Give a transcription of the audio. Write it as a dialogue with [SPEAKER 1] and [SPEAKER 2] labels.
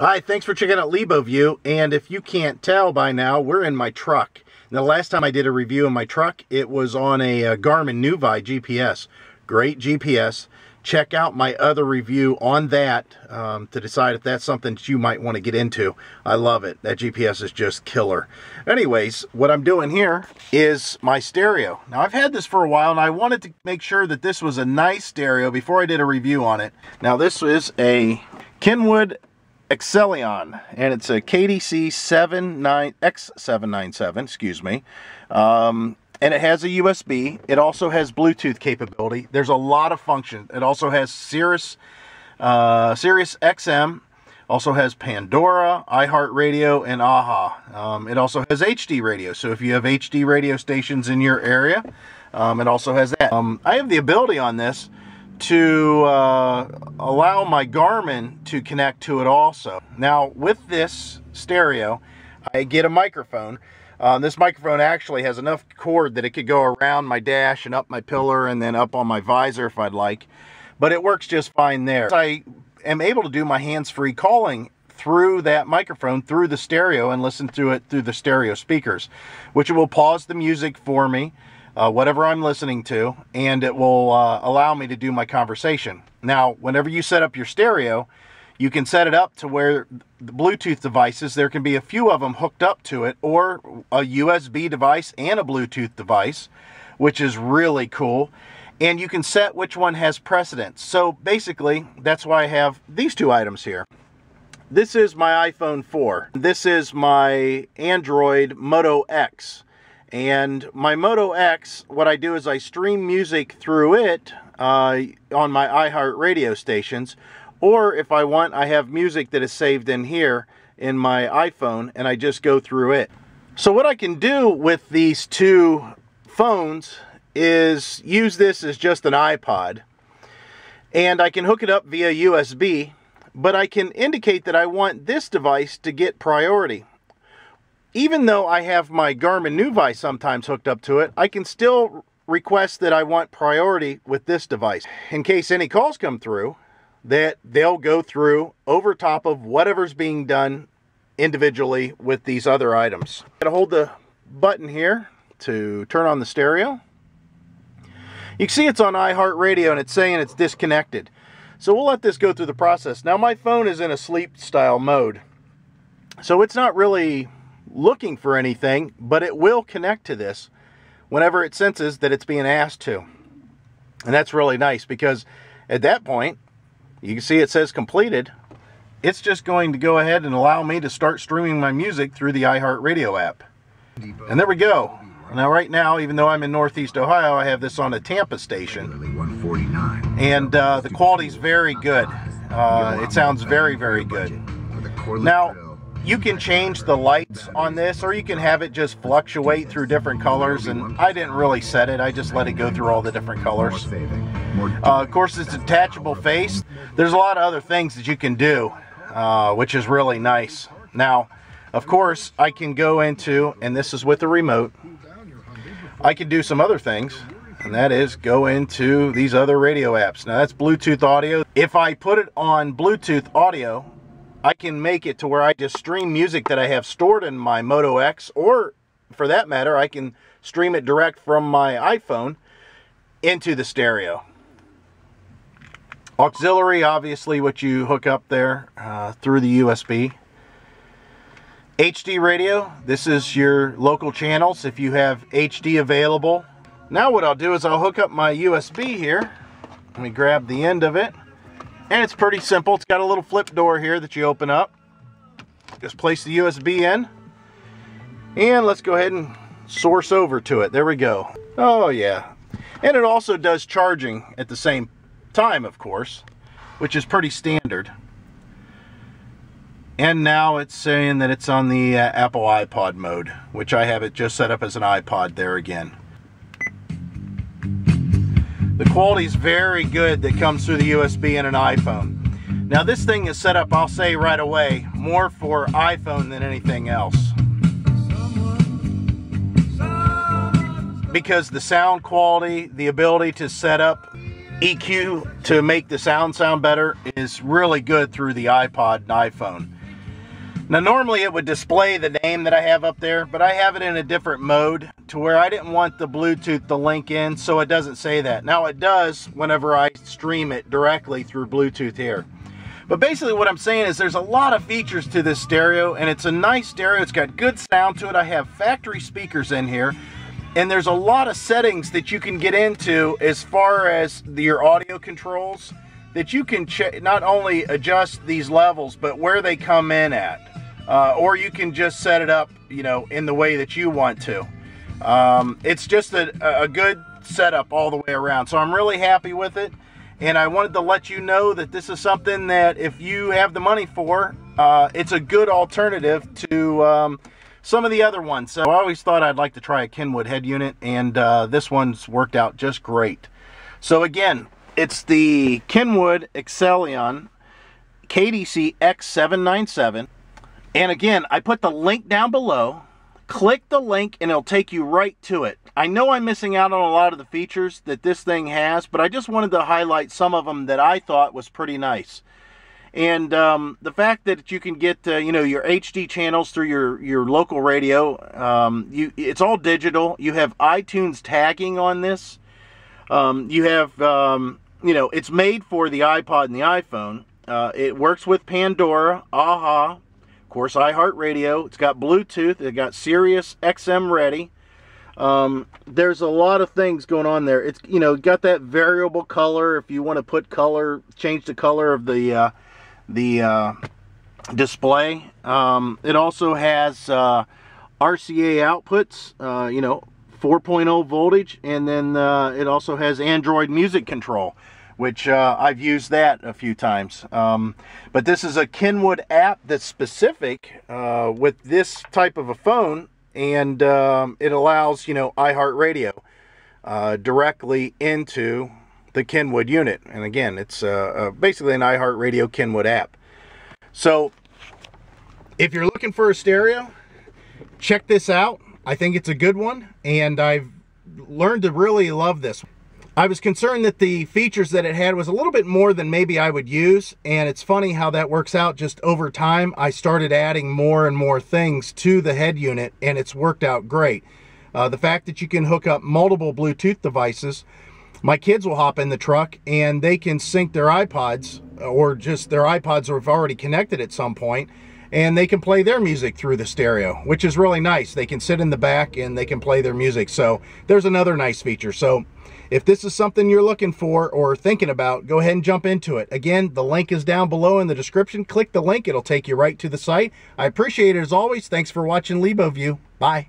[SPEAKER 1] Hi, thanks for checking out LeboView. And if you can't tell by now, we're in my truck. Now, the last time I did a review of my truck, it was on a, a uh, Garmin Nuvi GPS. Great GPS. Check out my other review on that um, to decide if that's something that you might want to get into. I love it. That GPS is just killer. Anyways, what I'm doing here is my stereo. Now, I've had this for a while, and I wanted to make sure that this was a nice stereo before I did a review on it. Now, this is a Kenwood Excellion, and it's a KDC 79 X797, excuse me. Um, and it has a USB. It also has Bluetooth capability. There's a lot of functions. It also has Sirius, uh, Sirius XM, also has Pandora, iHeartRadio, and AHA. Um, it also has HD radio. So if you have HD radio stations in your area, um, it also has that. Um, I have the ability on this to uh, allow my Garmin to connect to it also. Now with this stereo, I get a microphone. Uh, this microphone actually has enough cord that it could go around my dash and up my pillar and then up on my visor if I'd like. But it works just fine there. I am able to do my hands-free calling through that microphone, through the stereo, and listen to it through the stereo speakers, which will pause the music for me uh, whatever I'm listening to, and it will uh, allow me to do my conversation. Now, whenever you set up your stereo, you can set it up to where the Bluetooth devices, there can be a few of them hooked up to it, or a USB device and a Bluetooth device, which is really cool. And you can set which one has precedence. So basically, that's why I have these two items here. This is my iPhone 4. This is my Android Moto X. And my Moto X, what I do is I stream music through it uh, on my iHeart radio stations. Or if I want, I have music that is saved in here in my iPhone and I just go through it. So what I can do with these two phones is use this as just an iPod. And I can hook it up via USB, but I can indicate that I want this device to get priority even though I have my Garmin Nuvi sometimes hooked up to it, I can still request that I want priority with this device. In case any calls come through, that they'll go through over top of whatever's being done individually with these other items. To hold the button here to turn on the stereo. You can see it's on iHeartRadio and it's saying it's disconnected. So we'll let this go through the process. Now my phone is in a sleep style mode. So it's not really looking for anything, but it will connect to this whenever it senses that it's being asked to. And that's really nice because at that point, you can see it says completed. It's just going to go ahead and allow me to start streaming my music through the iHeartRadio app. And there we go. Now right now, even though I'm in Northeast Ohio, I have this on a Tampa station. And uh, the quality's very good. Uh, it sounds very, very good. Now, you can change the lights on this or you can have it just fluctuate through different colors and I didn't really set it I just let it go through all the different colors. Uh, of course it's detachable face. There's a lot of other things that you can do uh, which is really nice. Now of course I can go into and this is with the remote I can do some other things and that is go into these other radio apps. Now that's Bluetooth audio. If I put it on Bluetooth audio I can make it to where I just stream music that I have stored in my Moto X, or for that matter, I can stream it direct from my iPhone into the stereo. Auxiliary, obviously, what you hook up there uh, through the USB. HD radio, this is your local channels if you have HD available. Now what I'll do is I'll hook up my USB here. Let me grab the end of it. And it's pretty simple. It's got a little flip door here that you open up. Just place the USB in. And let's go ahead and source over to it. There we go. Oh yeah. And it also does charging at the same time, of course, which is pretty standard. And now it's saying that it's on the uh, Apple iPod mode, which I have it just set up as an iPod there again. The quality is very good that comes through the USB in an iPhone. Now this thing is set up, I'll say right away, more for iPhone than anything else. Because the sound quality, the ability to set up EQ to make the sound sound better is really good through the iPod and iPhone. Now normally it would display the name that I have up there, but I have it in a different mode to where I didn't want the Bluetooth to link in, so it doesn't say that. Now it does whenever I stream it directly through Bluetooth here. But basically what I'm saying is there's a lot of features to this stereo, and it's a nice stereo. It's got good sound to it. I have factory speakers in here, and there's a lot of settings that you can get into as far as the, your audio controls that you can not only adjust these levels, but where they come in at uh, or you can just set it up, you know, in the way that you want to. Um, it's just a, a good setup all the way around. So I'm really happy with it. And I wanted to let you know that this is something that if you have the money for, uh, it's a good alternative to um, some of the other ones. So I always thought I'd like to try a Kenwood head unit, and uh, this one's worked out just great. So again, it's the Kenwood Excellion KDC X797. And again, I put the link down below. Click the link and it'll take you right to it. I know I'm missing out on a lot of the features that this thing has, but I just wanted to highlight some of them that I thought was pretty nice. And um, the fact that you can get uh, you know your HD channels through your your local radio, um, you it's all digital. You have iTunes tagging on this. Um, you have um, you know it's made for the iPod and the iPhone. Uh, it works with Pandora, Aha, of course, iHeartRadio. It's got Bluetooth. It got Sirius XM ready. Um, there's a lot of things going on there. It's you know got that variable color. If you want to put color, change the color of the uh, the uh, display. Um, it also has uh, RCA outputs. Uh, you know, 4.0 voltage, and then uh, it also has Android music control which uh, I've used that a few times. Um, but this is a Kenwood app that's specific uh, with this type of a phone, and um, it allows, you know, iHeartRadio uh, directly into the Kenwood unit. And again, it's uh, uh, basically an iHeartRadio Kenwood app. So if you're looking for a stereo, check this out. I think it's a good one, and I've learned to really love this. I was concerned that the features that it had was a little bit more than maybe I would use, and it's funny how that works out just over time. I started adding more and more things to the head unit, and it's worked out great. Uh, the fact that you can hook up multiple Bluetooth devices, my kids will hop in the truck and they can sync their iPods, or just their iPods are already connected at some point, and they can play their music through the stereo, which is really nice. They can sit in the back and they can play their music. So there's another nice feature. So if this is something you're looking for or thinking about, go ahead and jump into it. Again, the link is down below in the description. Click the link. It'll take you right to the site. I appreciate it as always. Thanks for watching LeboView. Bye.